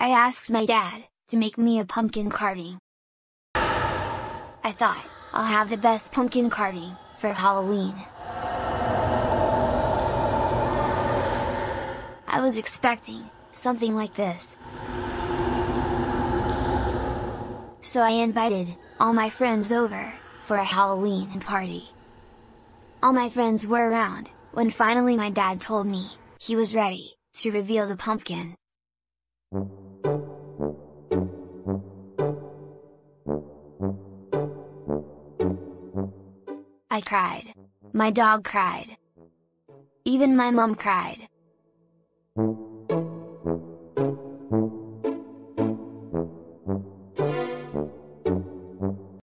I asked my dad, to make me a pumpkin carving. I thought, I'll have the best pumpkin carving, for Halloween. I was expecting, something like this. So I invited, all my friends over, for a Halloween party. All my friends were around, when finally my dad told me, he was ready, to reveal the pumpkin. I cried. My dog cried. Even my mom cried.